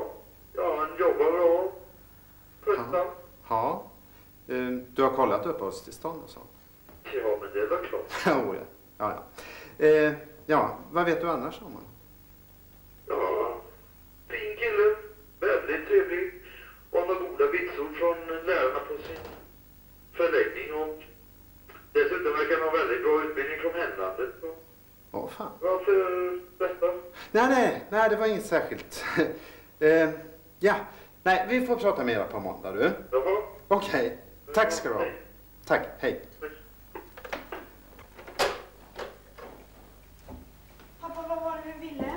Skötsam. Ja. Eh, du har kollat uppehållstillstånd och sånt? Ja, men det är väl klart. Jo, ja. Ja, ja. Eh, ja, vad vet du annars om honom? Ja, fin kille. Väldigt trevlig. Och han har goda vitsord från lärarna på sin förläggning. Och dessutom verkar han ha väldigt bra utbildning från hemlandet. Åh fan. Varför bästa? Nej, nej, nej, det var inget särskilt. eh, ja, nej, vi får prata mera på måndag du. Jaha. Okej, tack ska du ha. Tack, hej. Pappa, vad var det du ville?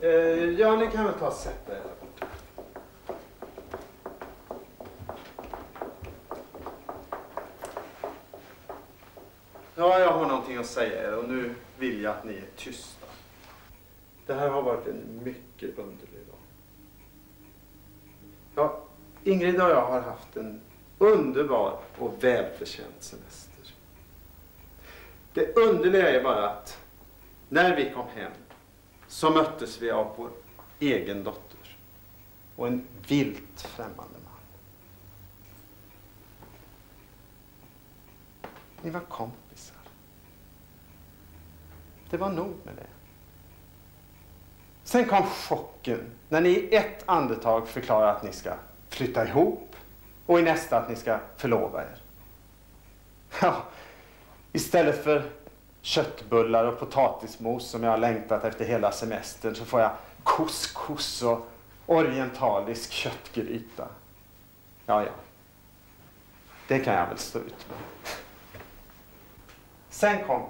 Eh, ja, ni kan väl ta och sätta er där borta. Ja, jag har någonting att säga er och nu vill jag att ni är tysta. Det här har varit en mycket underlig dag. Ja, Ingrid och jag har haft en underbar och välförtjänt semester. Det underliga är bara att när vi kom hem så möttes vi av vår egen dotter och en vilt främmande man. Ni var kompisar. Det var nog med det. Sen kom chocken när ni i ett andetag förklarar att ni ska flytta ihop och i nästa att ni ska förlova er. Ja, istället för köttbullar och potatismos som jag har längtat efter hela semestern så får jag couscous och orientalisk köttgryta. Ja, ja. Det kan jag väl stå ut med. Sen kom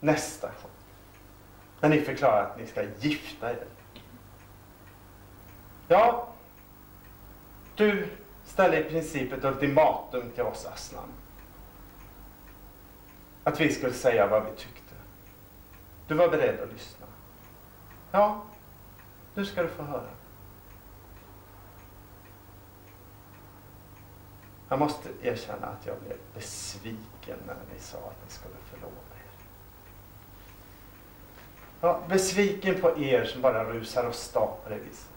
nästa chock. När ni förklarar att ni ska gifta er. Ja, du ställer i princip ett ultimatum till oss Aslan. Att vi skulle säga vad vi tyckte. Du var beredd att lyssna. Ja, nu ska du få höra. Jag måste erkänna att jag blev besviken när ni sa att ni skulle förlova er. Ja, besviken på er som bara rusar och på det viset.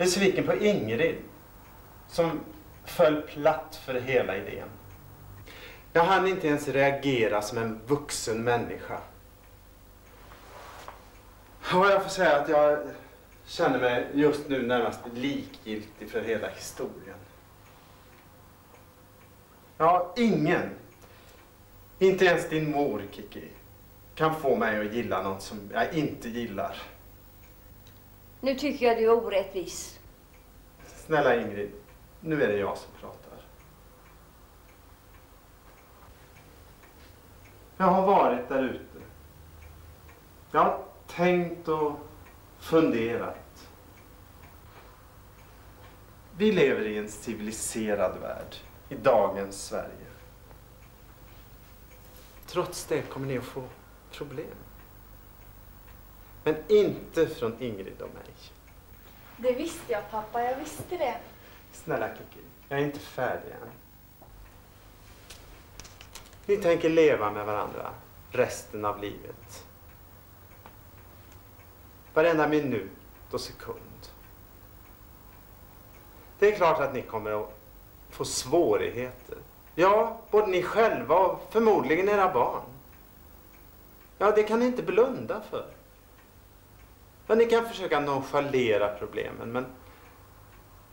Besviken på Ingrid som föll platt för hela idén. Jag hann inte ens reagera som en vuxen människa. Och jag får säga att jag känner mig just nu närmast likgiltig för hela historien. Ja, ingen, inte ens din mor, Kiki, kan få mig att gilla något som jag inte gillar. Nu tycker jag du är orättvis. Snälla Ingrid, nu är det jag som pratar. Jag har varit där ute. Jag har tänkt och funderat. Vi lever i en civiliserad värld, i dagens Sverige. Trots det kommer ni att få problem. Men inte från Ingrid och mig. Det visste jag pappa, jag visste det. Snälla Kiki, jag är inte färdig än. Ni tänker leva med varandra resten av livet. Varenda minut och sekund. Det är klart att ni kommer att få svårigheter. Ja, både ni själva och förmodligen era barn. Ja, det kan ni inte blunda för. Ja, ni kan försöka nonchalera problemen, men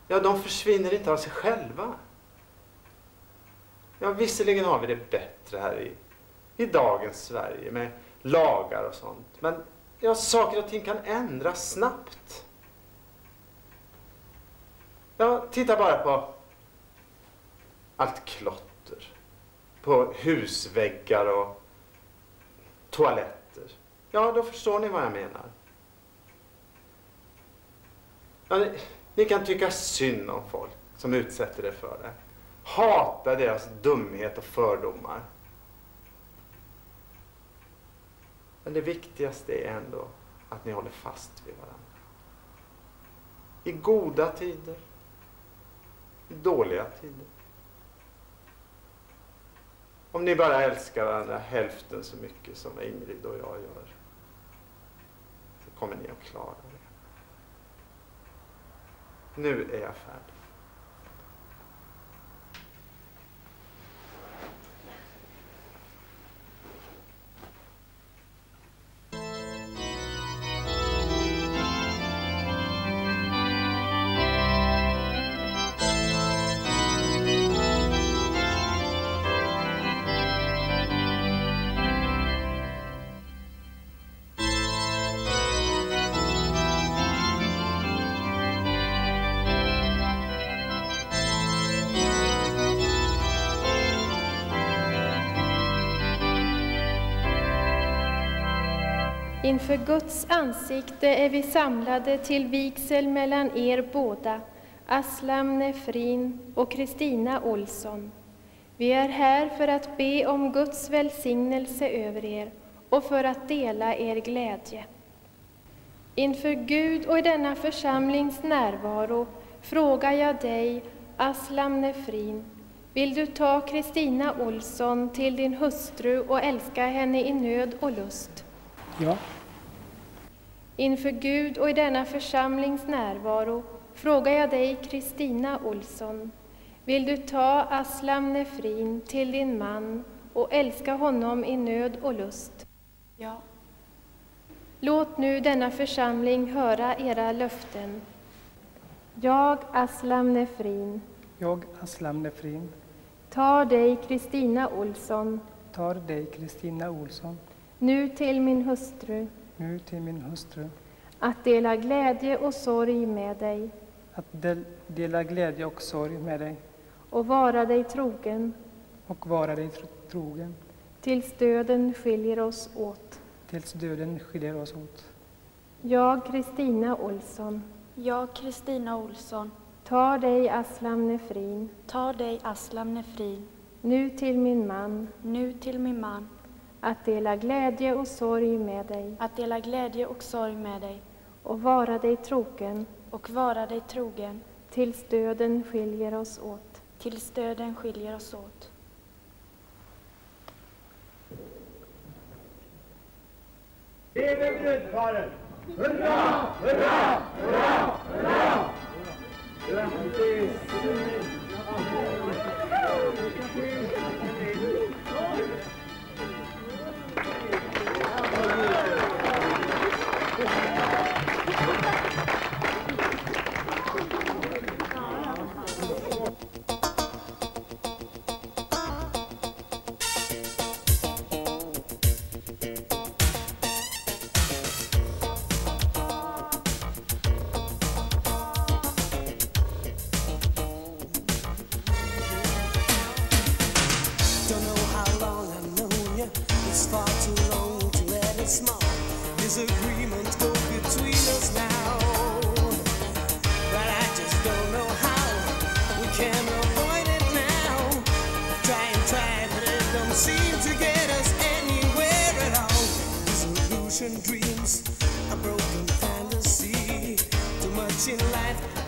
ja, de försvinner inte av sig själva. Ja, visserligen har vi det bättre här i, i dagens Sverige med lagar och sånt. Men ja, saker och ting kan ändras snabbt. Ja, titta bara på allt klotter. På husväggar och toaletter. Ja, då förstår ni vad jag menar. Ja, ni, ni kan tycka synd om folk som utsätter er för det. Hata deras dumhet och fördomar. Men det viktigaste är ändå att ni håller fast vid varandra. I goda tider, i dåliga tider. Om ni bara älskar varandra hälften så mycket som Ingrid och jag gör, så kommer ni att klara det. Nu är jag färdig. Inför Guds ansikte är vi samlade till vigsel mellan er båda, Aslam Nefrin och Kristina Olsson. Vi är här för att be om Guds välsignelse över er och för att dela er glädje. Inför Gud och i denna församlings närvaro frågar jag dig, Aslam Nefrin, vill du ta Kristina Olsson till din hustru och älska henne i nöd och lust? Ja. Inför Gud och i denna församlings närvaro frågar jag dig, Kristina Olsson, vill du ta Aslam Nefrin till din man och älska honom i nöd och lust? Ja. Låt nu denna församling höra era löften. Jag, Aslam Nefrin, Jag, Aslam Nefrin, tar dig, Kristina Olsson, tar dig, Kristina Olsson, nu till min hustru, nu till min hustru, att dela glädje och sorg med dig. Att del, dela glädje och sorg med dig. Och vara dig trogen. Och vara dig tro- trogen. Tills döden skiljer oss åt. tills döden skiljer oss åt. Jag, Kristina Olsson, Jag, Kristina Olsson, tar dig, Aslam Nefrin, tar dig, Aslam Nefrin, nu till min man, nu till min man, att dela glädje och sorg med dig att dela glädje och sorg med dig och vara dig trogen och vara dig trogen tills döden skiljer oss åt. tills döden skiljer oss åt. Leve brudparet! Hurra, hurra, hurra, hurra! Grattis! It's far too long to let it small. Disagreements go between us now. But I just don't know how we can avoid it now. But it don't seem to get us anywhere at all. Dreams, a broken fantasy. Too much in life.